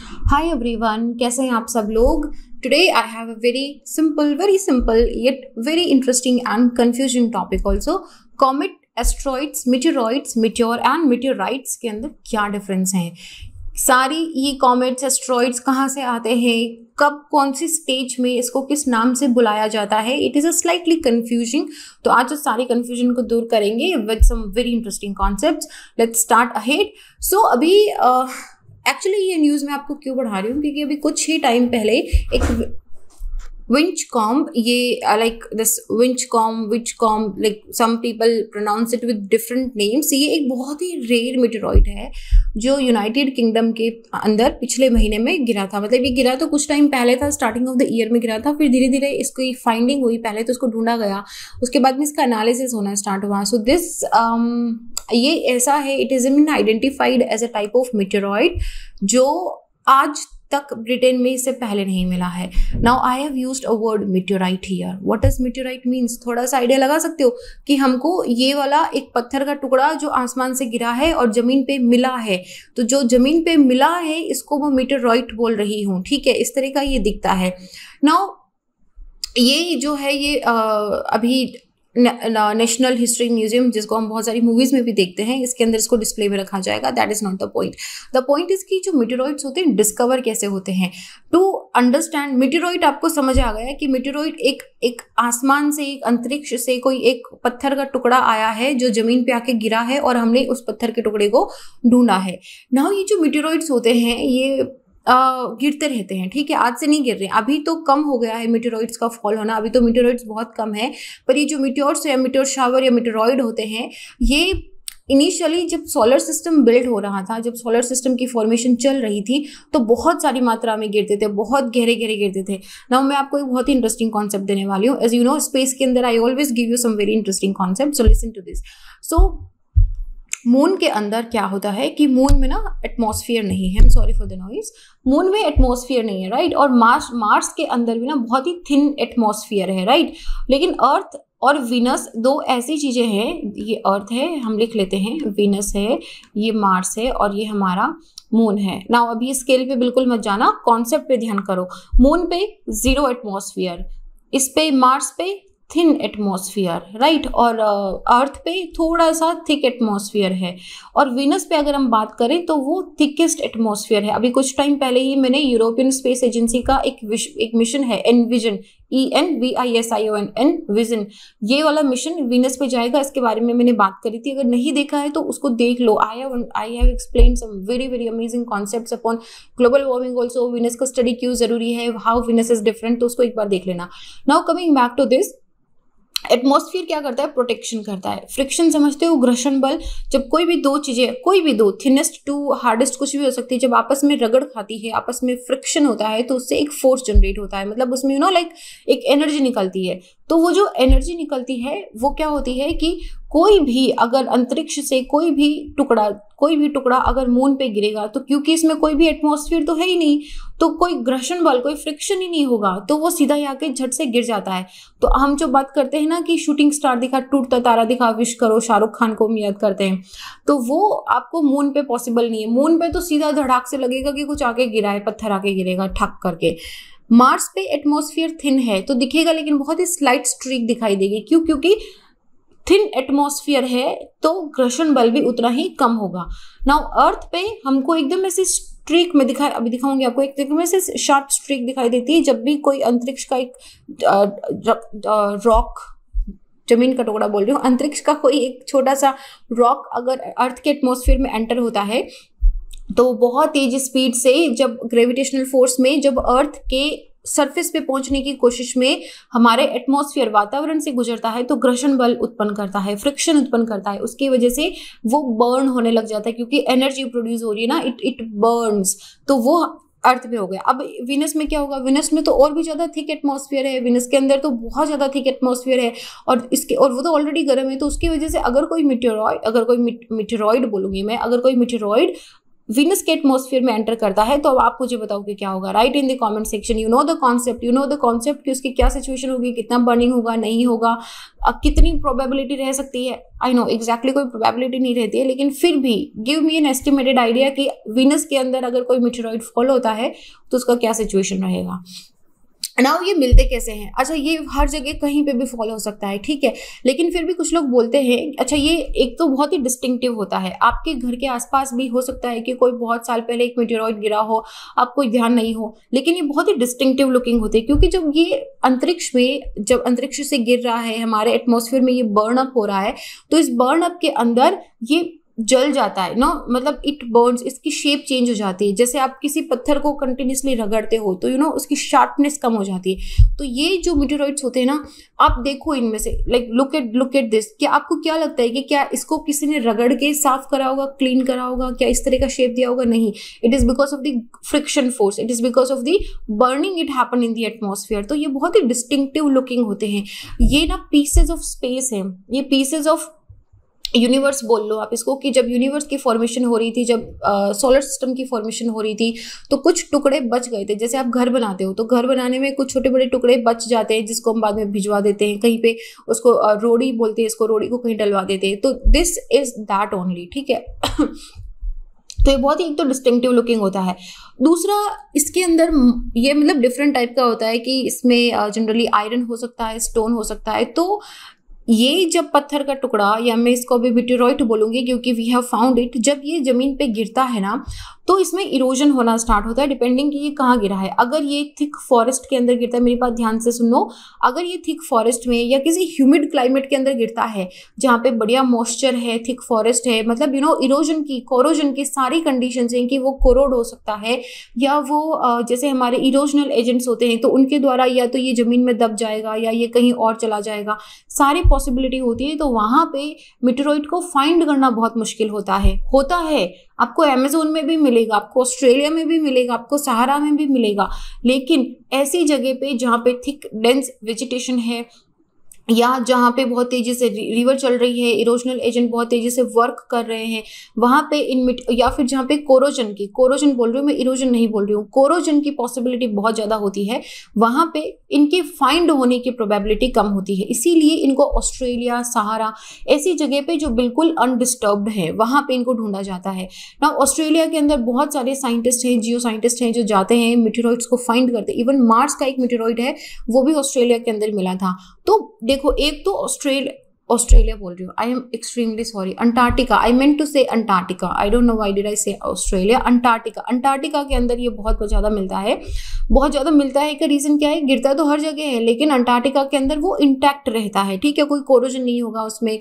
Hi everyone कैसे हैं आप सब लोग? Today I have a very simple very simple yet very interesting and confusing topic also comet asteroids meteoroids meteor and meteorites के अंदर क्या डिफरेंस हैं? सारी ये कॉमेट्स एस्ट्रॉइड्स कहाँ से आते हैं? कब, कौन सी स्टेज में इसको किस नाम से बुलाया जाता है? It is a slightly confusing तो आज उस सारी कन्फ्यूज़न को दूर करेंगे with some very interesting concept let's start ahead so अभी एक्चुअली ये न्यूज़ मैं आपको क्यों बढ़ा रही हूँ? क्योंकि अभी कुछ ही टाइम पहले एक विंच कॉम ये like this Winchcombe Winchcombe like some people pronounce it with different names ये एक बहुत ही रेयर मिटेरॉइड है जो यूनाइटेड किंगडम के अंदर पिछले महीने में गिरा था। मतलब ये गिरा तो कुछ टाइम पहले था स्टार्टिंग ऑफ़ द ईयर में गिरा था फिर धीरे धीरे इसकी फाइंडिंग हुई। पहले तो उसको ढूंढा गया उसके बाद में इसका एनालिसिस होना स्टार्ट हुआ। सो दिस um, ये ऐसा है it is in identified as a type of meteoroid जो आज तक ब्रिटेन में इससे पहले नहीं मिला है। Now I have use a word meteorite here what is meteorite means थोड़ा सा आइडिया लगा सकते हो कि हमको ये वाला एक पत्थर का टुकड़ा जो आसमान से गिरा है और ज़मीन पे मिला है। तो जो ज़मीन पे मिला है इसको मैं मिट्योराइट बोल रही हूँ। ठीक है इस तरह का ये दिखता है। नाउ ये जो है ये आ, अभी नेशनल हिस्ट्री म्यूज़ियम जिसको हम बहुत सारी मूवीज़ में भी देखते हैं, इसके अंदर इसको डिस्प्ले में रखा जाएगा। That is not the point the point is कि जो मिटेरॉइड्स होते हैं डिस्कवर कैसे होते हैं? टू अंडरस्टैंड मिटेरॉइड आपको समझ आ गया कि मिटेरॉइड एक एक आसमान से, एक अंतरिक्ष से कोई एक पत्थर का टुकड़ा आया है, जो ज़मीन पे आके गिरा है और हमने उस पत्थर के टुकड़े को ढूंढा है। ना ये जो मिटेरॉइड्स होते हैं, ये गिरते रहते हैं, ठीक है? आज से नहीं गिर रहे अभी तो कम हो गया है मीटेरॉइड्स का फॉल होना, अभी तो मीटेरॉइड्स बहुत कम है, पर ये जो मीटेओर्स या मीटेओर शावर या मीटेरॉइड होते हैं, ये इनिशियली जब सोलर सिस्टम बिल्ड हो रहा था, जब सोलर सिस्टम की फॉर्मेशन चल रही थी तो बहुत सारी मात्रा में गिरते थे, बहुत गहरे गहरे गिरते थे। ना मैं आपको एक बहुत ही इंटरेस्टिंग कॉन्सेप्ट देने वाली हूँ। एज यू नो स्पेस के अंदर I always give you some very interesting concept so listen to this so moon के अंदर क्या होता है कि मून में ना एटमॉस्फेयर नहीं है। Sorry for the noise moon में एटमॉस्फेयर नहीं है राइट और मार्स मार्स के अंदर भी ना बहुत ही थिन एटमॉस्फेयर है राइट लेकिन अर्थ और विनस दो ऐसी चीज़ें हैं। ये अर्थ है, हम लिख लेते हैं। विनस है, ये मार्स है और ये हमारा मून है। ना अभी स्केल पे बिल्कुल मत जाना। कॉन्सेप्ट पे ध्यान करो। मून पे ज़ीरो एटमॉस्फेयर इस पे मार्स पे थिन एटमॉस्फियर राइट और अर्थ uh, पे थोड़ा सा थिक एटमॉस्फियर है। और विनस पे अगर हम बात करें तो वो थिकेस्ट एटमॉस्फियर है। अभी कुछ टाइम पहले ही मैंने यूरोपियन स्पेस एजेंसी का एक एक मिशन है EnVision E N V I S I O N EnVision ये वाला मिशन विनस पे जाएगा इसके बारे में मैंने बात करी थी। अगर नहीं देखा है तो उसको देख लो। I have I have explain some very very amazing concept upon global warming also Venus का स्टडी क्यों ज़रूरी है? हाउ विनस इज़ डिफरेंट तो उसको एक बार देख लेना। Now coming back to this atmosphere क्या करता है? प्रोटेक्शन करता है। फ्रिक्शन समझते हो? घर्षण बल। जब कोई भी दो चीज़ें, कोई भी दो थिनेस्ट टू हार्डेस्ट कुछ भी हो सकती है। जब आपस में रगड़ खाती है, आपस में फ्रिक्शन होता है तो उससे एक फोर्स जनरेट होता है। मतलब उसमें यू नो लाइक एक एनर्जी निकलती है। तो वो जो एनर्जी निकलती है, वो क्या होती है कि कोई भी अगर अंतरिक्ष से कोई भी टुकड़ा, कोई भी टुकड़ा अगर मून पे गिरेगा तो क्योंकि इसमें कोई भी एटमॉस्फेयर तो है ही नहीं तो कोई घर्षण बल, कोई फ्रिक्शन ही नहीं होगा तो वो सीधा ही आके झट से गिर जाता है। तो हम जो बात करते हैं ना कि शूटिंग स्टार दिखा, टूटता तारा दिखा विश करो, शाहरुख खान को हम याद करते हैं तो वो आपको मून पे पॉसिबल नहीं है। मून पे तो सीधा धड़ाक से लगेगा कि कुछ आके गिरा है, पत्थर आके गिरेगा ठक करके। मार्स पे एटमॉस्फेयर थिन है तो दिखेगा लेकिन बहुत ही स्लाइट स्ट्रीक दिखाई देगी। क्यों? क्योंकि थिन एटमॉस्फेयर है तो घर्षण बल भी उतना ही कम होगा। नाउ अर्थ पे हमको एकदम ऐसे स्ट्रीक में दिखाई अभी दिखाऊँगी आपको, एक एकदम ऐसे शार्प स्ट्रीक दिखाई देती है, जब भी कोई अंतरिक्ष का एक रॉक ज़मीन का टुकड़ा बोल रही हूँ, अंतरिक्ष का कोई एक छोटा सा रॉक अगर अर्थ के एटमोसफियर में एंटर होता है तो बहुत तेज स्पीड से जब ग्रेविटेशनल फोर्स में, जब अर्थ के सरफेस पे पहुँचने की कोशिश में हमारे एटमॉस्फेयर वातावरण से गुजरता है तो घर्षण बल उत्पन्न करता है फ्रिक्शन उत्पन्न करता है। उसकी वजह से वो बर्न होने लग जाता है, क्योंकि एनर्जी प्रोड्यूस हो रही है ना इट इट बर्न्स तो वो अर्थ पे हो गया। अब विनस में क्या होगा? विनस में तो और भी ज़्यादा थिक एटमॉस्फेयर है विनस के अंदर तो बहुत ज़्यादा थिक एटमॉस्फेयर है, और इसके, और वो तो ऑलरेडी गर्म है तो उसकी वजह से अगर कोई मिटेरॉइड अगर कोई मिटेरॉइड बोलूँगी मैं, अगर कोई मिटेरॉइड विनस के एटमोसफियर में एंटर करता है तो अब आप मुझे बताओगे क्या होगा? Write in the comment section you know the concept you know the concept कि उसकी क्या सिचुएशन होगी, कितना बर्निंग होगा, नहीं होगा कितनी प्रोबेबिलिटी रह सकती है? आई नो एग्जैक्टली कोई प्रोबेबिलिटी नहीं रहती है, लेकिन फिर भी give me an estimated idea कि विनस के अंदर अगर कोई मिटेरॉइड फॉल होता है तो उसका क्या सिचुएशन रहेगा? नाउ ये मिलते कैसे हैं? अच्छा ये हर जगह कहीं पे भी फॉलो हो सकता है, ठीक है? लेकिन फिर भी कुछ लोग बोलते हैं अच्छा ये एक तो बहुत ही डिस्टिंक्टिव होता है। आपके घर के आसपास भी हो सकता है कि कोई बहुत साल पहले एक मेटेरॉइड गिरा हो, आप कोई ध्यान नहीं हो, लेकिन ये बहुत ही डिस्टिंक्टिव लुकिंग होती है, क्योंकि जब ये अंतरिक्ष में, जब अंतरिक्ष से गिर रहा है, हमारे एटमोसफियर में ये बर्न अप हो रहा है तो इस बर्न अप के अंदर ये जल जाता है नो मतलब इट बर्न्स इसकी शेप चेंज हो जाती है। जैसे आप किसी पत्थर को कंटिन्यूसली रगड़ते हो तो यू you नो know, उसकी शार्पनेस कम हो जाती है। तो ये जो मिटेरॉइड्स होते हैं ना आप देखो इनमें से like look at look at this कि आपको क्या लगता है कि क्या इसको किसी ने रगड़ के साफ़ करा होगा क्लीन करा होगा क्या इस तरह का शेप दिया होगा? नहीं। It is because of the friction force it is because of the burning it happen in the atmosphere तो ये बहुत ही डिस्टिंक्टिव लुकिंग होते हैं। ये ना पीसेज ऑफ़ स्पेस है। ये पीसेज ऑफ़ यूनिवर्स बोल लो आप इसको, कि जब यूनिवर्स की फॉर्मेशन हो रही थी, जब सोलर सिस्टम की फॉर्मेशन हो रही थी तो कुछ टुकड़े बच गए थे। जैसे आप घर बनाते हो तो घर बनाने में कुछ छोटे बड़े टुकड़े बच जाते हैं, जिसको हम बाद में भिजवा देते हैं, कहीं पे उसको रोड़ी बोलते हैं, इसको रोड़ी को कहीं डलवा देते हैं। तो दिस इज़ दैट ओनली ठीक है? तो ये बहुत ही एक तो डिस्टिंक्टिव लुकिंग होता है। दूसरा, इसके अंदर ये मतलब डिफरेंट टाइप का होता है कि इसमें जनरली आयरन हो सकता है स्टोन हो सकता है। तो ये जब पत्थर का टुकड़ा, या मैं इसको अभी बिटेरॉइट बोलूँगी क्योंकि वी हैव फाउंड इट जब ये ज़मीन पे गिरता है ना तो इसमें इरोजन होना स्टार्ट होता है डिपेंडिंग कि ये कहाँ गिरा है। अगर ये थिक फॉरेस्ट के अंदर गिरता है, मेरी बात ध्यान से सुनो, अगर ये थिक फॉरेस्ट में या किसी ह्यूमिड क्लाइमेट के अंदर गिरता है, जहाँ पे बढ़िया मॉइस्चर है थिक फॉरेस्ट है मतलब यू नो इरोजन की कोरोजन की सारी कंडीशन हैं कि वो कोरोड हो सकता है, या वो जैसे हमारे इरोजनल एजेंट्स होते हैं तो उनके द्वारा या तो ये ज़मीन में दब जाएगा या ये कहीं और चला जाएगा, सारी पॉसिबिलिटी होती है तो वहाँ पे मिटेरॉइड को फाइंड करना बहुत मुश्किल होता है। होता है आपको अमेजोन में भी मिलेगा, आपको ऑस्ट्रेलिया में भी मिलेगा, आपको सहारा में भी मिलेगा। लेकिन ऐसी जगह पे जहाँ पे थिक डेंस वेजिटेशन है या जहाँ पे बहुत तेज़ी से रिवर चल रही है इरोजनल एजेंट बहुत तेज़ी से वर्क कर रहे हैं, वहाँ पे इन या फिर जहाँ पे कोरोजन की कोरोजन बोल रही हूँ मैं इरोजन नहीं बोल रही हूँ कोरोजन की पॉसिबिलिटी बहुत ज़्यादा होती है, वहाँ पे इनके फाइंड होने की प्रोबेबिलिटी कम होती है, इसीलिए इनको ऑस्ट्रेलिया सहारा ऐसी जगह पे जो बिल्कुल अनडिस्टर्ब्ड है, वहाँ पे इनको ढूंढा जाता है। ना ऑस्ट्रेलिया के अंदर बहुत सारे साइंटिस्ट हैं जियो साइंटिस्ट हैं, जो जाते हैं मिटेरॉइड्स को फाइंड करते इवन मार्स का एक मिटेरॉइड है, वो भी ऑस्ट्रेलिया के अंदर मिला था। तो देखो, एक तो ऑस्ट्रेलिया ऑस्ट्रेलिया बोल रही हूँ। I am extremely sorry Antarctica I meant to say Antarctica I don't know why did I say Australia Antarctica Antarctica के अंदर ये बहुत बहुत ज़्यादा मिलता है। बहुत ज़्यादा मिलता है का रीज़न क्या है? गिरता तो हर जगह है, लेकिन अंटार्कटिका के अंदर वो इंटैक्ट रहता है, ठीक है? कोई कोरोजन नहीं होगा उसमें।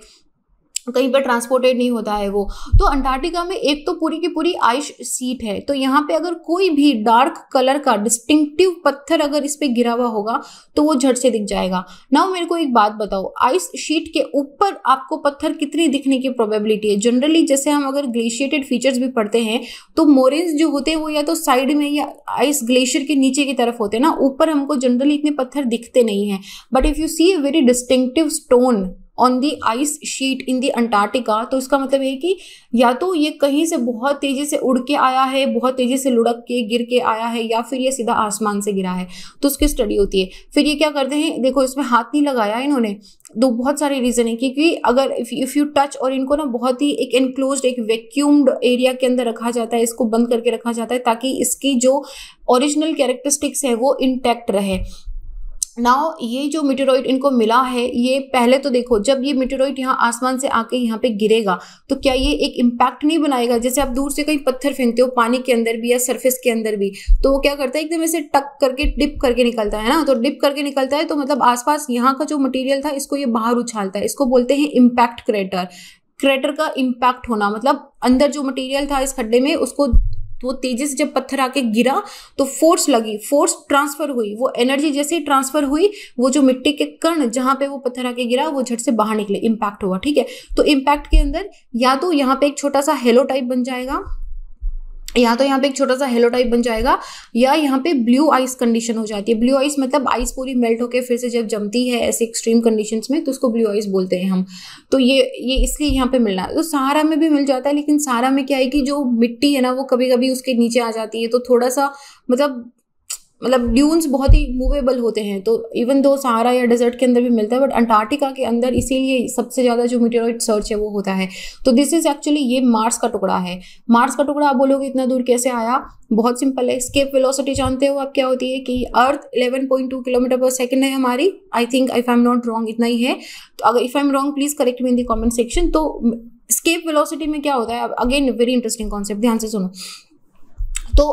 कहीं पर ट्रांसपोर्टेड नहीं होता है वो। तो अंटार्कटिका में एक तो पूरी की पूरी आइस सीट है। तो यहाँ पे अगर कोई भी डार्क कलर का डिस्टिंक्टिव पत्थर अगर इस पर गिरा हुआ होगा तो वो झट से दिख जाएगा। ना मेरे को एक बात बताओ आइस शीट के ऊपर आपको पत्थर कितनी दिखने की प्रोबेबिलिटी है? जनरली जैसे हम अगर ग्लेशिएटेड फीचर्स भी पढ़ते हैं तो मोरेंस जो होते हैं वो या तो साइड में या आइस ग्लेशियर के नीचे की तरफ़ होते हैं ना, ऊपर हमको जनरली इतने पत्थर दिखते नहीं है। But if you see a very distinctive stone on the ice sheet in the Antarctica तो इसका मतलब है कि या तो ये कहीं से बहुत तेज़ी से उड़ के आया है, बहुत तेज़ी से लुढ़क के, गिर के आया है, या फिर ये सीधा आसमान से गिरा है। तो उसकी स्टडी होती है। फिर ये क्या करते हैं? देखो, इसमें हाथ नहीं लगाया इन्होंने। दो बहुत सारे रीज़न है क्योंकि अगर इफ़ यू टच और इनको ना बहुत ही एक एनक्लोज एक वैक्यूम्ड एरिया के अंदर रखा जाता है, इसको बंद करके रखा जाता है, ताकि इसकी जो ओरिजिनल कैरेक्टरिस्टिक्स है वो इंटैक्ट रहे। नाउ ये जो मिटेरॉइड इनको मिला है, ये पहले तो देखो, जब ये मिटेरॉइड यहाँ आसमान से आके यहाँ पे गिरेगा तो क्या ये एक इम्पैक्ट नहीं बनाएगा? जैसे आप दूर से कहीं पत्थर फेंकते हो, पानी के अंदर भी या सरफेस के अंदर भी तो वो क्या करता है? एकदम ऐसे टक करके डिप करके निकलता है ना? तो डिप करके निकलता है तो मतलब आसपास यहाँ का जो मटीरियल था, इसको ये बाहर उछालता है। इसको बोलते हैं इम्पैक्ट क्रेटर क्रेटर का इम्पैक्ट होना मतलब अंदर जो मटीरियल था इस खड्डे में, उसको तो वो तेज़ी से जब पत्थर आके गिरा तो फोर्स लगी फोर्स ट्रांसफ़र हुई। वो एनर्जी जैसे ही ट्रांसफ़र हुई, वो जो मिट्टी के कण जहाँ पे वो पत्थर आके गिरा, वो झट से बाहर निकले इम्पैक्ट हुआ, ठीक है? तो इम्पैक्ट के अंदर या तो यहाँ पे एक छोटा सा हेलो टाइप बन जाएगा या तो यहाँ पे एक छोटा सा हेलो टाइप बन जाएगा, या यहाँ पे ब्लू आइस कंडीशन हो जाती है। ब्लू आइस मतलब आइस पूरी मेल्ट होकर फिर से जब जमती है ऐसे एक्सट्रीम कंडीशंस में तो उसको ब्लू आइस बोलते हैं हम। तो ये ये इसलिए यहाँ पे मिलना। है तो सहारा में भी मिल जाता है, लेकिन सहारा में क्या है कि जो मिट्टी है ना, वो कभी कभी उसके नीचे आ जाती है। तो थोड़ा सा मतलब मतलब ड्यून्स बहुत ही मूवेबल होते हैं तो इवन दो सहारा या डेजर्ट के अंदर भी मिलता है बट अंटार्कटिका के अंदर इसीलिए सबसे ज़्यादा जो मीटेरॉइड सर्च है वो होता है। तो दिस इज़ एक्चुअली ये मार्स का टुकड़ा है। मार्स का टुकड़ा आप बोलोगे इतना दूर कैसे आया? बहुत सिंपल है। स्केप वेलोसिटी जानते हो आप क्या होती है कि अर्थ 11.2 किलोमीटर पर सेकंड है हमारी। I think if I am not wrong इतना ही है। तो अगर if I am wrong please correct me in the comment section तो स्केप वेलोसिटी में क्या होता है? अगेन वेरी इंटरेस्टिंग कॉन्सेप्ट ध्यान से सुनो। तो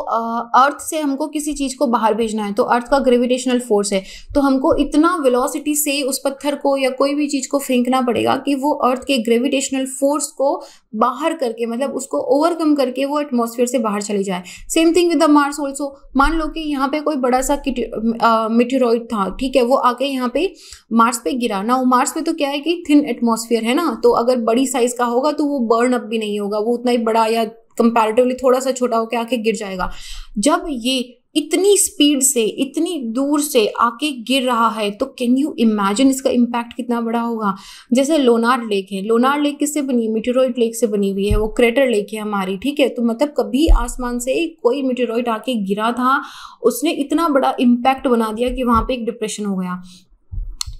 अर्थ से हमको किसी चीज़ को बाहर भेजना है तो अर्थ का ग्रेविटेशनल फोर्स है तो हमको इतना वेलोसिटी से उस पत्थर को या कोई भी चीज़ को फेंकना पड़ेगा कि वो अर्थ के ग्रेविटेशनल फोर्स को बाहर करके मतलब उसको ओवरकम करके वो एटमोसफियर से बाहर चली जाए। Same thing with the Mars also मान लो कि यहाँ पे कोई बड़ा सा मिटेरॉइड था, ठीक है, वो आके यहाँ पे मार्स पे गिरा। ना मार्स पे तो क्या है कि थिन एटमोसफियर है ना तो अगर बड़ी साइज़ का होगा तो वो बर्न अप भी नहीं होगा, वो उतना ही बड़ा या कंपैरेटिवली थोड़ा सा छोटा होकर आके गिर जाएगा। जब ये इतनी स्पीड से, इतनी दूर से आके गिर रहा है तो कैन यू इमेजिन इसका इम्पैक्ट कितना बड़ा होगा? जैसे लोनार लेक है। लोनार लेक किससे बनी? है मिटेरॉइड लेक से बनी हुई है। वो क्रेटर लेक है हमारी, ठीक है? तो मतलब कभी आसमान से कोई मिटेरॉइड आके गिरा था, उसने इतना बड़ा इम्पैक्ट बना दिया कि वहाँ पे एक डिप्रेशन हो गया।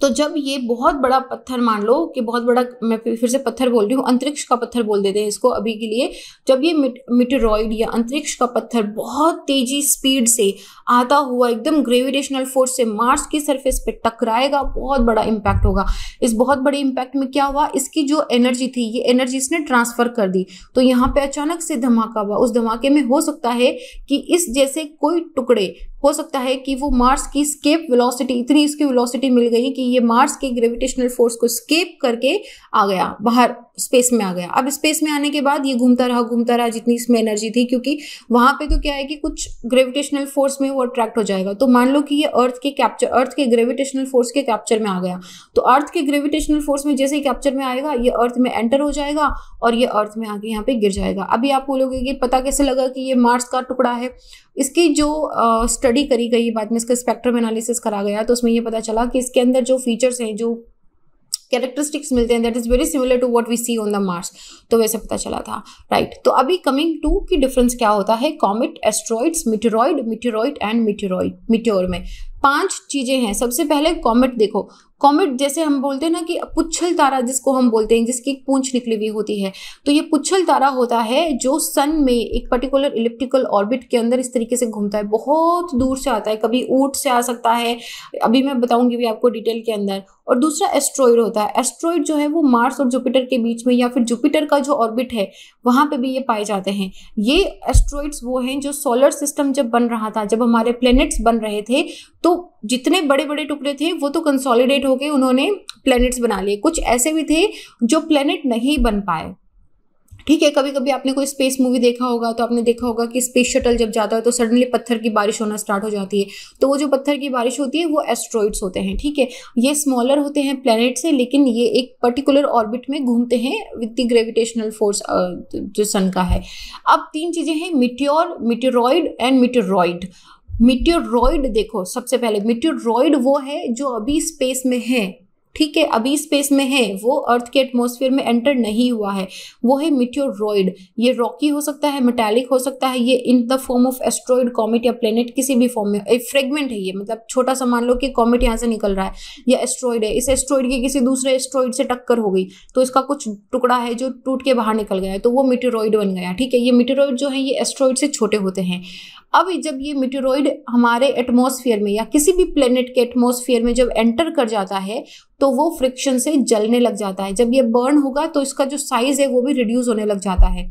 तो जब ये बहुत बड़ा पत्थर मान लो कि बहुत बड़ा, मैं फिर से पत्थर बोल रही हूँ, अंतरिक्ष का पत्थर बोल देते हैं इसको अभी के लिए। जब ये मिटेरॉइड या अंतरिक्ष का पत्थर बहुत तेज़ी स्पीड से आता हुआ, एकदम ग्रेविटेशनल फोर्स से मार्स की सरफेस पे टकराएगा, बहुत बड़ा इम्पैक्ट होगा। इस बहुत बड़े इम्पैक्ट में क्या हुआ? इसकी जो एनर्जी थी, ये एनर्जी इसने ट्रांसफ़र कर दी। तो यहाँ पे अचानक से धमाका हुआ। उस धमाके में हो सकता है कि इस जैसे कोई टुकड़े हो सकता है कि वो मार्स की स्केप वेलोसिटी इतनी इसकी वेलोसिटी मिल गई कि ये मार्स के ग्रेविटेशनल फोर्स को स्केप करके आ गया, बाहर स्पेस में आ गया। अब स्पेस में आने के बाद ये घूमता रहा घूमता रहा, जितनी इसमें एनर्जी थी, क्योंकि वहाँ पे तो क्या है कि कुछ ग्रेविटेशनल फोर्स में वो अट्रैक्ट हो जाएगा। तो मान लो कि ये अर्थ के कैप्चर अर्थ के ग्रेविटेशनल फोर्स के कैप्चर में आ गया। तो अर्थ के ग्रेविटेशनल फोर्स में जैसे ही कैप्चर में आएगा, ये अर्थ में एंटर हो जाएगा और ये अर्थ में आके यहाँ पे गिर जाएगा। अभी आप बोलोगे कि पता कैसे लगा कि ये मार्स का टुकड़ा है? इसकी जो स्टडी करी गई, बाद में इसका स्पेक्ट्रम एनालिसिस करा गया तो उसमें ये पता चला कि इसके अंदर जो फीचर्स हैं, जो कैरेक्टरिस्टिक्स मिलते हैं that is very similar to what we see on the Mars तो वैसे पता चला था राइट right. तो अभी कमिंग टू की डिफरेंस क्या होता है comet asteroids meteoroid meteoroid and meteoroid meteor में। पाँच चीज़ें हैं। सबसे पहले कॉमेट देखो। कॉमेट जैसे हम बोलते हैं ना कि पुच्छल तारा जिसको हम बोलते हैं, जिसकी पूंछ निकली हुई होती है। तो ये पुच्छल तारा होता है जो सन में एक पर्टिकुलर इलेक्ट्रिकल ऑर्बिट के अंदर इस तरीके से घूमता है। बहुत दूर से आता है, कभी ऊट से आ सकता है, अभी मैं बताऊँगी भी आपको डिटेल के अंदर। और दूसरा एस्ट्रॉयड होता है। एस्ट्रॉयड जो है वो मार्स और जुपिटर के बीच में या फिर जुपिटर का जो ऑर्बिट है, वहाँ पे भी ये पाए जाते हैं। ये एस्ट्रॉइड्स वो हैं जो सोलर सिस्टम जब बन रहा था, जब हमारे प्लेनेट्स बन रहे थे तो जितने बड़े बड़े टुकड़े थे, वो तो कंसोलिडेट होके उन्होंने प्लैनेट्स बना लिए। कुछ ऐसे भी थे जो प्लैनेट नहीं बन पाए। ठीक है कभी कभी आपने कोई स्पेस मूवी देखा होगा तो आपने देखा होगा कि स्पेस शटल जब जाता है तो सडनली पत्थर की बारिश होना स्टार्ट हो जाती है। तो वो जो पत्थर की बारिश होती है, वो एस्ट्रॉइड्स होते हैं, ठीक है? ये स्मॉलर होते हैं प्लेनेट से, लेकिन ये एक पर्टिकुलर ऑर्बिट में घूमते हैं विद द ग्रेविटेशनल फोर्स जो सन का है। अब तीन चीज़ें हैं meteor meteoroid and meteoroid meteoroid देखो सबसे पहले मिट्योरॉयड वो है जो अभी स्पेस में है। ठीक है, अभी स्पेस में है, वो अर्थ के एटमोसफियर में एंटर नहीं हुआ है। वो है मिट्योरॉइड ये रॉकी हो सकता है मेटालिक हो सकता है, ये in the form of asteroid comet या प्लेनेट किसी भी फॉर्म में एक फ्रेगमेंट है ये मतलब छोटा सा मान लो कि कॉमेट यहाँ से निकल रहा है, या एस्ट्रॉइड है। इस एस्ट्रॉइड की किसी दूसरे एस्ट्रॉइड से टक्कर हो गई तो इसका कुछ टुकड़ा है जो टूट के बाहर निकल गया है तो वो मिट्योरॉइड बन गया। ठीक है, ये मिट्योरॉइड जो है, ये एस्ट्रॉइड से छोटे होते हैं। अब जब ये मिटेरॉइड हमारे एटमॉस्फेयर में या किसी भी प्लेनेट के एटमॉस्फेयर में जब एंटर कर जाता है तो वो फ्रिक्शन से जलने लग जाता है। जब ये बर्न होगा तो इसका जो साइज़ है वो भी रिड्यूस होने लग जाता है।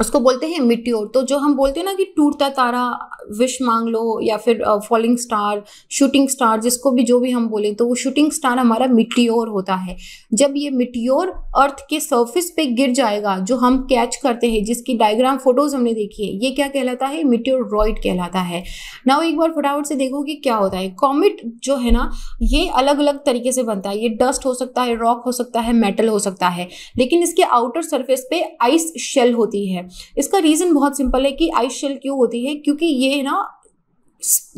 उसको बोलते हैं मिट्योर तो जो हम बोलते हैं ना कि टूटता तारा विश मांग लो या फिर फॉलिंग स्टार शूटिंग स्टार जिसको भी जो भी हम बोलें तो वो शूटिंग स्टार हमारा मिट्योर होता है। जब ये मिट्योर अर्थ के सरफेस पे गिर जाएगा, जो हम कैच करते हैं, जिसकी डायग्राम फ़ोटोज़ हमने देखी है, ये क्या कहलाता है? मिट्योरॉइड कहलाता है। ना एक बार फटाफट से देखो कि क्या होता है। कॉमिट जो है ना, ये अलग अलग तरीके से बनता है। ये डस्ट हो सकता है रॉक हो सकता है मेटल हो सकता है। लेकिन इसके आउटर सर्फेस पे आइस शेल होती है। इसका रीज़न बहुत सिंपल है कि आइस शेल क्यों होती है? क्योंकि ये ना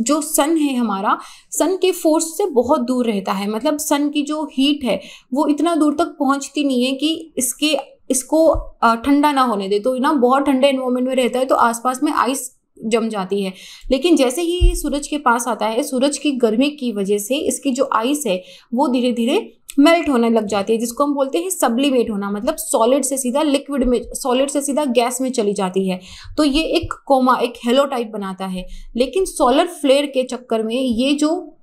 जो सन है हमारा सन के फोर्स से बहुत दूर रहता है। मतलब सन की जो हीट है, वो इतना दूर तक पहुँचती नहीं है कि इसके, इसको ठंडा ना होने दे। तो ना बहुत ठंडे इन्वायरमेंट में रहता है तो आसपास में आइस जम जाती है। लेकिन जैसे ही सूरज के पास आता है, सूरज की गर्मी की वजह से इसकी जो आइस है, वो धीरे धीरे मेल्ट होने लग जाती है, जिसको हम बोलते हैं सब्लिमेट होना मतलब सॉलिड से सीधा लिक्विड में सॉलिड से सीधा गैस में चली जाती है। तो ये एक कोमा एक हेलो टाइप बनाता है। लेकिन सोलर फ्लेयर के चक्कर में ये जो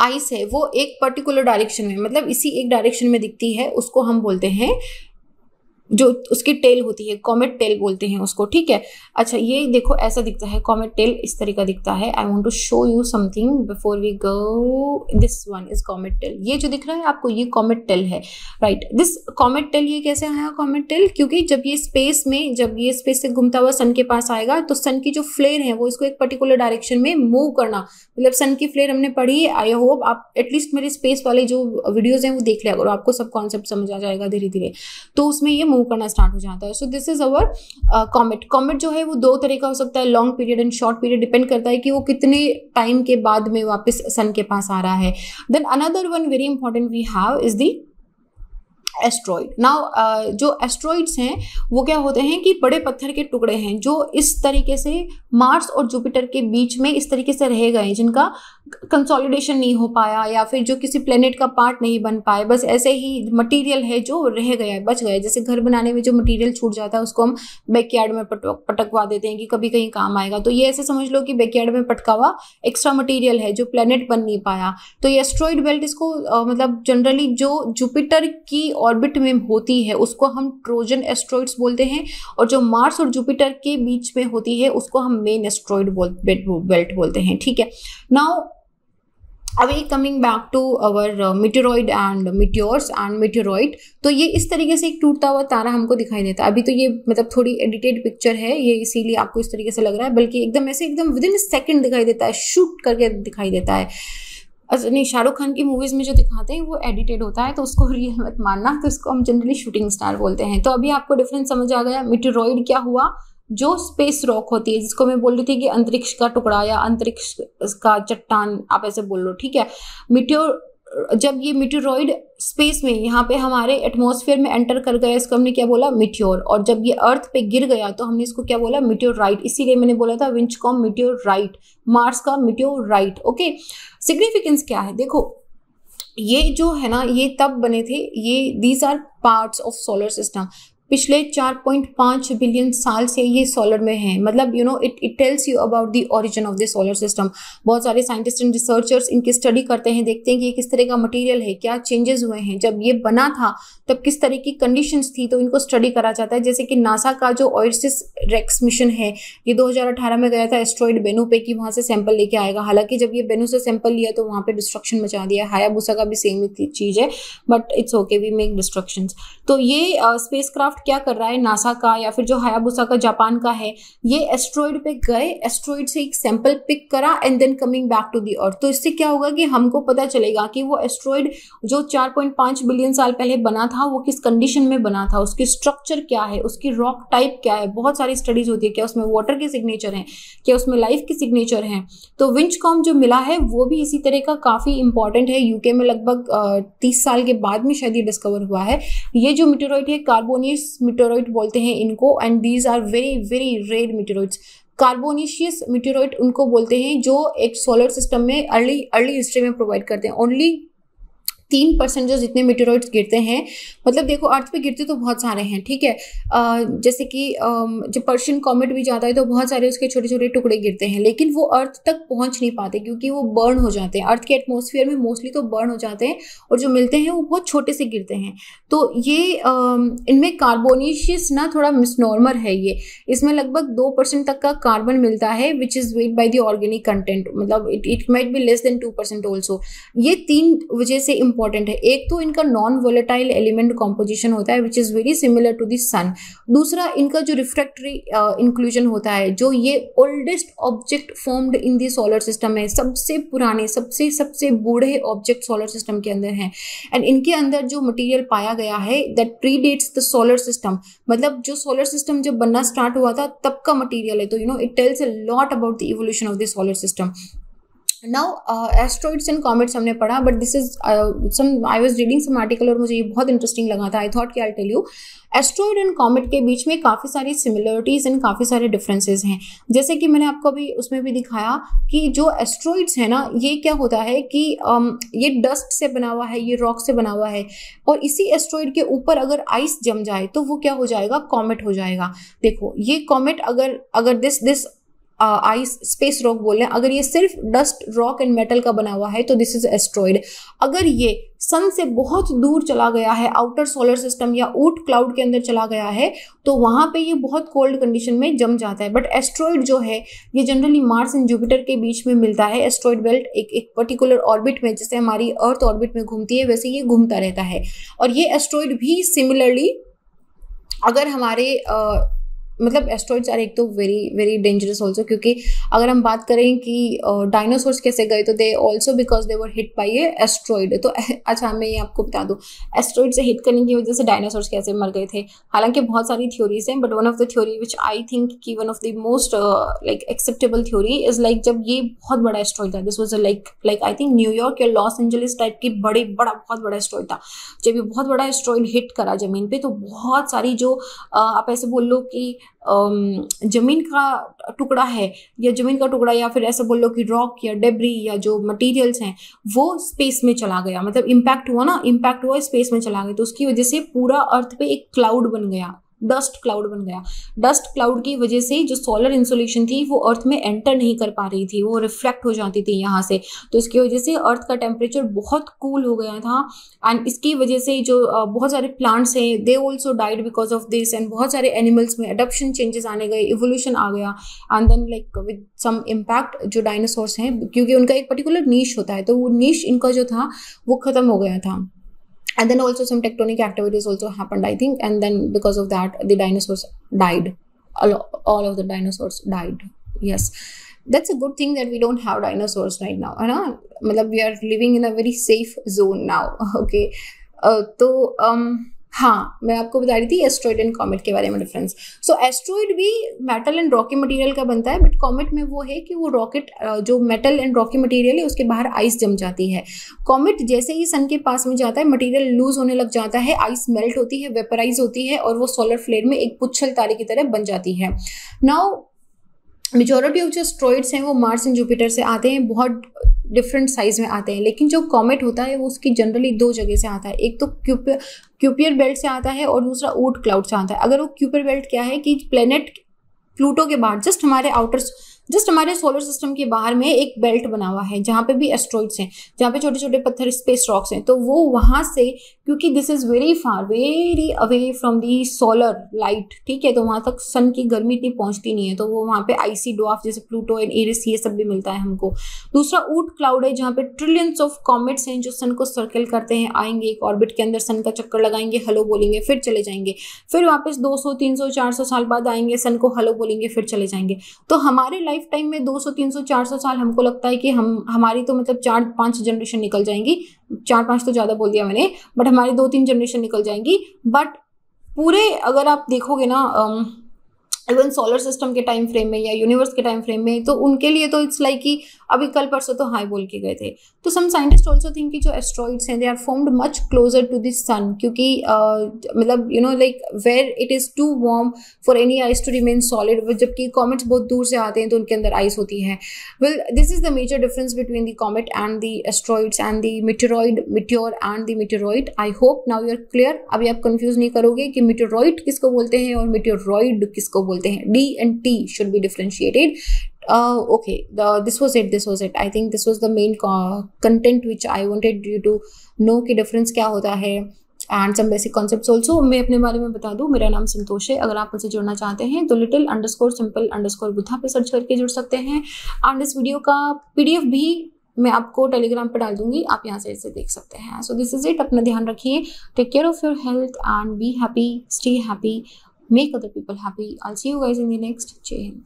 आइस है, वो एक पर्टिकुलर डायरेक्शन में मतलब इसी एक डायरेक्शन में दिखती है, उसको हम बोलते हैं जो उसकी टेल होती है कॉमेट टेल बोलते हैं उसको, ठीक है? अच्छा ये देखो, ऐसा दिखता है कॉमेट टेल इस तरह का दिखता है। I want to show you something before we go this one is comet tail ये जो दिख रहा है आपको, ये कॉमेट टेल है राइट दिस कॉमेट टेल ये कैसे आया कॉमेट टेल क्योंकि जब ये स्पेस में, जब ये स्पेस से घूमता हुआ सन के पास आएगा तो सन की जो फ्लेयर है, वो इसको एक पर्टिकुलर डायरेक्शन में मूव करना मतलब सन की फ्लेयर हमने पढ़ी आई होप आप एटलीस्ट मेरे स्पेस वाले जो वीडियोज़ हैं वो देख लिया करो, आपको सब कॉन्सेप्ट समझ आ जाएगा धीरे धीरे तो उसमें ये मूव करना स्टार्ट हो जाता है। So this is our comet comet जो है वो दो तरह का हो सकता है long period and short period depend करता है कि वो कितने टाइम के बाद में वापस सन के पास आ रहा है। Then another one very important we have is the asteroid now uh, जो एस्ट्रॉइड्स हैं वो क्या होते हैं कि बड़े पत्थर के टुकड़े हैं जो इस तरीके से मार्स और जुपिटर के बीच में इस तरीके से रह गए जिनका कंसोलिडेशन नहीं हो पाया या फिर जो किसी प्लेनेट का पार्ट नहीं बन पाए। बस ऐसे ही मटेरियल है जो रह गया है बच गया जैसे घर बनाने में जो मटेरियल छूट जाता है उसको हम बैकयार्ड में पटक पटकवा देते हैं कि कभी कहीं काम आएगा। तो ये ऐसे समझ लो कि बैकयार्ड में पटकावा एक्स्ट्रा मटीरियल है जो प्लेनेट बन नहीं पाया। तो ये एस्ट्रॉइड बेल्ट इसको मतलब जनरली जो जुपिटर की ऑर्बिट में होती है, उसको हम ट्रोजन एस्ट्रॉइड्स बोलते हैं और जो मार्स और जुपिटर के बीच में होती है, उसको हम मेन एस्ट्रॉइड बेल्ट बोलते हैं, ठीक है? नाउ अभी coming back to our meteoroid and meteors and meteoroid तो ये इस तरीके से एक टूटता हुआ तारा हमको दिखाई देता है। अभी तो ये मतलब थोड़ी एडिटेड पिक्चर है, ये इसीलिए आपको इस तरीके से लग रहा है, बल्कि एकदम ऐसे एकदम विद इन सेकेंड दिखाई देता है शूट करके दिखाई देता है। नहीं, शाहरुख खान की मूवीज़ में जो दिखाते हैं, वो एडिटेड होता है तो उसको रियल मत मानना तो इसको हम जनरली शूटिंग स्टार बोलते हैं। तो अभी आपको डिफरेंस समझ आ गया मिटेरॉइड क्या हुआ? जो स्पेस रॉक होती है, जिसको मैं बोल रही थी कि अंतरिक्ष का टुकड़ा या अंतरिक्ष का चट्टान, आप ऐसे बोल लो, ठीक है? मिट्योर जब ये मिट्योरॉइड स्पेस में, यहाँ पे हमारे एटमोसफेयर में एंटर कर गया, इसको हमने क्या बोला? मिट्योर और जब ये अर्थ पे गिर गया तो हमने इसको क्या बोला? मिट्योराइट इसीलिए मैंने बोला था विंच कॉम मिट्योराइट मार्स का मिट्योराइट ओके सिग्निफिकेंस क्या है? देखो, ये जो है ना, ये तब बने थे, ये these are parts of solar system पिछले 4.5 बिलियन साल से ये सोलर में है। मतलब you know it it tells you about the origin of the solar system बहुत सारे साइंटिस्ट एंड रिसर्चर्स इनकी स्टडी करते हैं, देखते हैं कि ये किस तरह का मटेरियल है, क्या चेंजेस हुए हैं। जब ये बना था, तब किस तरह की कंडीशंस थी तो इनको स्टडी करा जाता है। जैसे कि नासा का जो ओरिसिस रेक्स मिशन है, ये 2018 में गया था एस्ट्रॉइड बेनू पे कि वहाँ से सैंपल लेके आएगा। हालाँकि जब ये बेनू से सैंपल लिया तो वहाँ पर डिस्ट्रक्शन मचा दिया। हायाबूसा का भी सेम चीज़ है but it's okay we make destruction तो ये स्पेस क्राफ्ट क्या कर रहा है, नासा का या फिर जो हयाबुसा का, जापान का है, ये एस्ट्रॉइड पे गए एस्ट्रॉइड से एक सैंपल पिक करा and then coming back to the earth तो इससे क्या होगा कि हमको पता चलेगा कि वो एस्ट्रॉइड जो 4.5 बिलियन साल पहले बना था, वो किस कंडीशन में बना था, उसकी स्ट्रक्चर क्या है, उसकी रॉक टाइप क्या है, बहुत सारी स्टडीज़ होती है, क्या उसमें वाटर के सिग्नेचर हैं, क्या उसमें लाइफ के सिग्नेचर हैं. तो विंच कॉम जो मिला है, वो भी इसी तरह का काफ़ी इंपॉर्टेंट है यूके में लगभग तीस साल के बाद में शायद ये डिस्कवर हुआ है. ये जो मिटेरॉइड है कार्बोनियस मिटेरॉइड बोलते हैं इनको and these are very very red meteoroids carbonaceous meteoroid उनको बोलते हैं जो एक सोलर सिस्टम में अर्ली अर्ली हिस्ट्री में प्रोवाइड करते हैं. ओनली तीन परसेंट जो जितने मिटेरॉइड्स गिरते हैं मतलब देखो अर्थ पे गिरते तो बहुत सारे हैं, ठीक है? जैसे कि जब पर्शियन कॉमेट भी जाता है तो बहुत सारे उसके छोटे छोटे टुकड़े गिरते हैं, लेकिन वो अर्थ तक पहुँच नहीं पाते, क्योंकि वो बर्न हो जाते हैं। अर्थ के एटमोसफियर में मोस्टली तो बर्न हो जाते हैं, और जो मिलते हैं, वो बहुत छोटे से गिरते हैं। तो ये इनमें कार्बोनिशियस ना थोड़ा मिसनॉर्मर है ये। इसमें लगभग दो परसेंट तक का कार्बन मिलता है which is weight by the organic content मतलब it it might be less than two percent also ये तीन वजह से इंपॉर्टेंट है। एक तो इनका नॉन वोलेटाइल एलिमेंट कॉम्पोजिशन होता है which is very similar to the sun दूसरा इनका जो रिफ्रैक्टरी इंक्लूजन uh, होता है जो ये oldest object formed in the solar system है सबसे पुराने सबसे सबसे बूढ़े ऑब्जेक्ट सोलर सिस्टम के अंदर हैं। एंड इनके अंदर जो मटीरियल पाया गया है that predates the solar system मतलब जो सोलर सिस्टम जब बनना स्टार्ट हुआ था तब का मटीरियल है। तो you know it tells a lot about the evolution of the solar system now asteroids and comets हमने पढ़ा but this is some I was reading some article और मुझे ये बहुत इंटरेस्टिंग लगा था। आई थॉट कि I tell you asteroid and comet के बीच में काफ़ी सारी सिमिलरिटीज़ एंड काफ़ी सारे डिफरेंसेस हैं। जैसे कि मैंने आपको अभी उसमें भी दिखाया कि जो एस्ट्रॉइड्स हैं ना ये क्या होता है कि um, ये डस्ट से बना हुआ है ये रॉक से बना हुआ है और इसी एस्ट्रॉइड के ऊपर अगर आइस जम जाए तो वो क्या हो जाएगा? कॉमेट हो जाएगा। देखो ये कॉमेट अगर अगर this this ice space rock बोल रहे हैं। अगर ये सिर्फ़ डस्ट रॉक एंड मेटल का बना हुआ है तो दिस इज़ एस्ट्रॉइड अगर ये सन से बहुत दूर चला गया है आउटर सोलर सिस्टम या ऊट क्लाउड के अंदर चला गया है तो वहाँ पे ये बहुत कोल्ड कंडीशन में जम जाता है। बट एस्ट्रॉइड जो है, ये जनरली मार्स एंड जुपिटर के बीच में मिलता है। एस्ट्रॉइड बेल्ट एक एक पर्टिकुलर ऑर्बिट में, जैसे हमारी अर्थ ऑर्बिट में घूमती है, वैसे ये घूमता रहता है। और ये एस्ट्रॉइड भी सिमिलरली अगर हमारे मतलब एस्ट्रॉइड्स आर एक तो वेरी वेरी डेंजरस ऑल्सो क्योंकि अगर हम बात करें कि डायनासोर्स uh, कैसे गए तो they also because they were hit by a asteroid तो अच्छा मैं ये आपको बता दूँ एस्ट्रॉइड से हिट करने की वजह से डायनासोर्स कैसे मर गए थे? हालाँकि बहुत सारी थ्योरीज हैं but one of the theory which I think की one of the most like acceptable theory is like जब ये बहुत बड़ा एस्ट्रॉइड था this was like like I think New York या लॉस एंजलिस टाइप की बड़ी बड़ा बहुत बड़ा एस्ट्रॉइड था। जब ये बहुत बड़ा एस्ट्रॉइड हिट करा ज़मीन पे तो बहुत सारी जो uh, आप ऐसे बोल लो कि ज़मीन का टुकड़ा है या ज़मीन का टुकड़ा या फिर ऐसा बोल लो कि रॉक या डेबरी या जो मटेरियल्स हैं, वो स्पेस में चला गया। मतलब इम्पैक्ट हुआ ना इम्पैक्ट हुआ स्पेस में चला गया। तो उसकी वजह से पूरा अर्थ पे एक क्लाउड बन गया। डस्ट क्लाउड बन गया। डस्ट क्लाउड की वजह से जो सोलर इंसोलेशन थी, वो अर्थ में एंटर नहीं कर पा रही थी, वो रिफ्लेक्ट हो जाती थी यहाँ से। तो इसकी वजह से अर्थ का टेम्परेचर बहुत कूल हो गया था एंड इसकी वजह से जो बहुत सारे प्लांट्स हैं they also died because of this and बहुत सारे एनिमल्स में अडप्शन चेंजेस आने गए इवोल्यूशन आ गया and then like with some impact जो डायनासोर्स हैं, क्योंकि उनका एक पर्टिकुलर नीच होता है तो वो नीच इनका जो था, वो ख़त्म हो गया था। And then also some tectonic activities also happened i think. And then because of that the dinosaurs died. All of the dinosaurs died. Yes. That's a good thing that we don't have dinosaurs right now and we are living in a very safe zone now okay? Uh, so um हाँ मैं आपको बता रही थी asteroid and comet के बारे में difference so asteroid भी मेटल एंड रॉकी मटेरियल का बनता है बट कॉमेट में वो है कि वो रॉकेट जो मेटल एंड रॉकी मटेरियल है, उसके बाहर आइस जम जाती है. कॉमेट जैसे ही सन के पास में जाता है मटेरियल लूज होने लग जाता है आइस मेल्ट होती है वेपराइज होती है, और वो सोलर फ्लेयर में एक पुच्छल तारे की तरह बन जाती है. नाउ मेजोरिटी ऑफ़ जो स्ट्रॉइड्स हैं, वो मार्स एंड जुपिटर से आते हैं, बहुत डिफरेंट साइज़ में आते हैं, लेकिन जो कॉमेट होता है, वो उसकी जनरली दो जगह से आता है. एक तो क्यूपियर क्यूपियर बेल्ट से आता है और दूसरा ऊट क्लाउड से आता है। अगर वो क्यूपियर बेल्ट क्या है कि प्लेनेट प्लूटो के बाद, जस्ट हमारे आउटर जस्ट हमारे सोलर सिस्टम के बाहर में एक बेल्ट बना हुआ है, जहाँ पे भी एस्ट्रॉइड्स हैं, जहाँ पे छोटे छोटे पत्थर स्पेस रॉक्स हैं तो वो वहाँ से, क्योंकि this is very far very away from the solar light ठीक है तो वहाँ तक सन की गर्मी इतनी पहुँचती नहीं है तो वो वहाँ पे आईसी डॉफ जैसे प्लूटो एंड एरिस ये सब भी मिलता है हमको। दूसरा ऊट क्लाउड है, जहाँ पे ट्रिलियंस ऑफ़ कॉमेट्स हैं, जो सन को सर्कल करते हैं, आएँगे एक ऑर्बिट के अंदर सन का चक्कर लगाएँगे हलो बोलेंगे, फिर चले जाएँगे। फिर वापस दो सौ साल बाद आएँगे सन को हलो बोलेंगे, फिर चले जाएँगे। तो हमारे लाइफ टाइम में 200 300 400 साल हमको लगता है कि हम, हमारी तो मतलब चार, पाँच जनरेशन निकल जाएँगी। चार, पाँच तो ज़्यादा बोल दिया मैंने बट हमारी दो, तीन जनरेशन निकल जाएँगी। बट पूरे, अगर आप देखोगे ना इवन सोलर सिस्टम के टाइम फ्रेम में या यूनिवर्स के टाइम फ्रेम में तो उनके लिए तो इट्स लाइक कि अभी कल परसों तो हाई बोल के गए थे। तो सम साइंटिस्ट ऑल्सो थिंक कि जो एस्ट्रॉइड्स हैं they are formed much closer to this sun क्योंकि मतलब you know like where it is too warm for any ice to remain solid जबकि कॉमेट्स बहुत दूर से आते हैं तो उनके अंदर आइस होती है। Well this is the major difference between the comet and the asteroids and the meteoroid meteor and the meteoroid I hope now you are clear अभी आप कंफ्यूज नहीं करोगे कि मिटेरॉइड किसको बोलते हैं और मिटेरॉइड किसको बोलते हैं। D and T should be differentiated uh, okay the this was it this was it. I think this was the main content which i wanted you to know कि difference क्या होता है and some basic concept also मैं अपने बारे में बता दूँ मेरा नाम संतोष है। अगर आप मुझसे जुड़ना चाहते हैं तो little underscore simple underscore Buddha पर सर्च करके जुड़ सकते हैं। एंड इस वीडियो का पीडीएफ भी मैं आपको टेलीग्राम पर डाल दूँगी। आप यहाँ से इसे देख सकते हैं। सो दिस इज़ इट अपना ध्यान रखिए। Take care of your health and be happy stay happy make other people happy I see you guys in the next जय हिंद